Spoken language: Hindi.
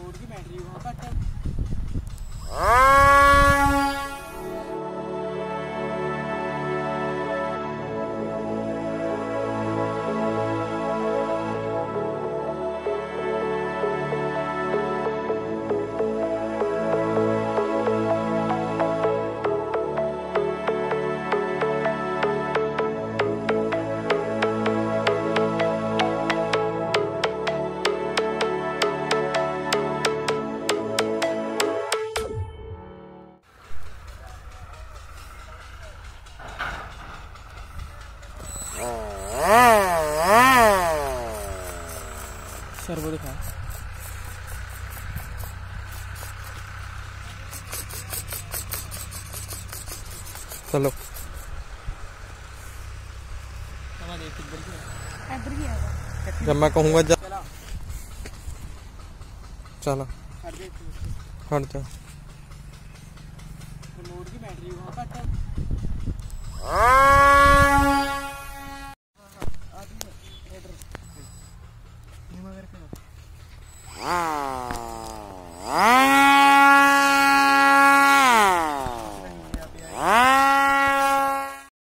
बोर्ड की बैटरी वहाँ बहुत दिखा। चलो। जब मैं कहूँगा जा चलो। हट जा बैटरी